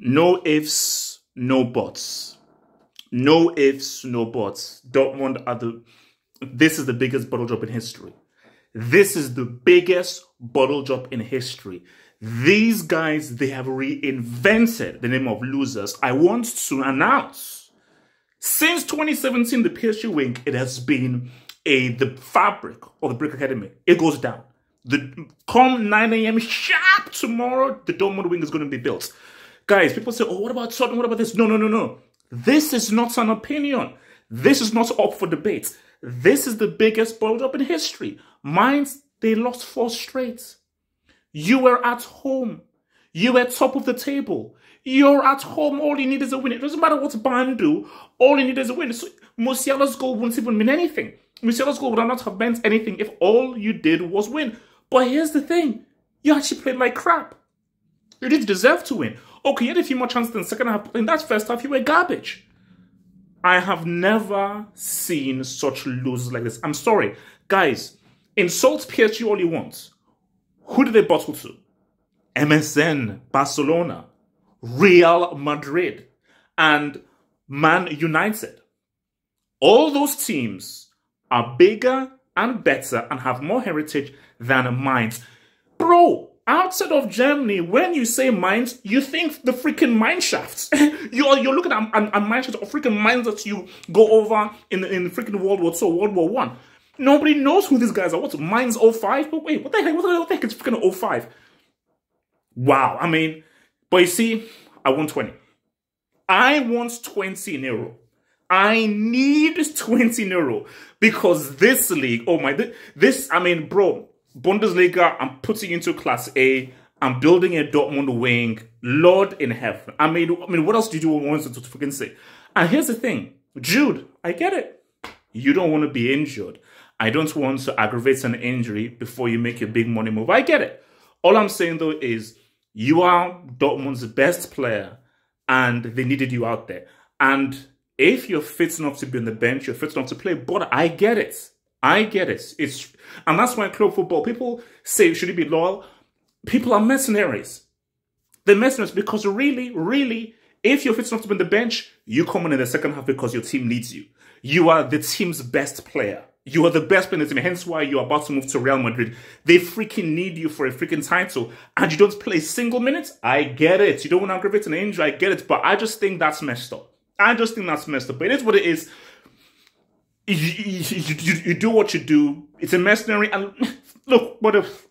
No ifs, no buts. No ifs, no buts. Dortmund are the. This is the biggest bottle drop in history. This is the biggest bottle drop in history. These guys, they have reinvented the name of losers. I want to announce since 2017, the PSG wing, it has been a the fabric of the Brick Academy. It goes down. The come 9 a.m. sharp tomorrow, the Dortmund wing is going to be built. Guys, people say, oh, what about Tottenham? What about this? No, no, no, no. This is not an opinion. This is not up for debate. This is the biggest build up in history. Mainz, they lost four straight. You were at home. You were top of the table. You're at home. All you need is a win. It doesn't matter what Bayern do. All you need is a win. So Musiala's goal wouldn't even mean anything. Musiala's goal would not have meant anything if all you did was win. But here's the thing. You actually played like crap. You didn't deserve to win. Okay, you had a few more chances in the second half. In that first half, you were garbage. I have never seen such losers like this. I'm sorry. Guys, insult PSG all you want. Who did they bottle to? MSN, Barcelona, Real Madrid, and Man United. All those teams are bigger and better and have more heritage than mine. Bro, outside of Germany, when you say mines, you think the freaking mine shafts. you're, you're looking at, at, mine shafts or freaking mines that you go over in, in the freaking World War II, World War One. Nobody knows who these guys are. What's Mainz 05? But wait, what the heck? What the, what the heck is freaking 05? Wow. I mean, but you see, I want 20. I want 20 in euro. I need 20 in euro because this league, oh my, this, I mean, bro, Bundesliga, I'm putting into Class A. I'm building a Dortmund wing. Lord in heaven. I mean, I mean, what else do you want to freaking say? And here's the thing, Jude, I get it. You don't want to be injured. I don't want to aggravate an injury before you make your big money move. I get it. All I'm saying though is you are Dortmund's best player and they needed you out there. And if you're fit enough to be on the bench, you're fit enough to play. But I get it. I get it. It's and that's why club football people say should it be loyal? People are mercenaries. They're mercenaries because really, really, if you're fit enough to be on the bench, you come in in the second half because your team needs you. You are the team's best player. You are the best player in the team. Hence why you're about to move to Real Madrid. They freaking need you for a freaking title. And you don't play a single minutes? I get it. You don't want to aggravate an injury. I get it. But I just think that's messed up. I just think that's messed up. But it is what it is you, you, you, do what you do. It's a mercenary. And look, what if.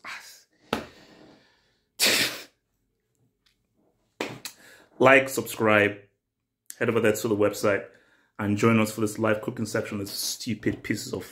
like, subscribe, head over there to the website, and join us for this live cooking section of stupid pieces of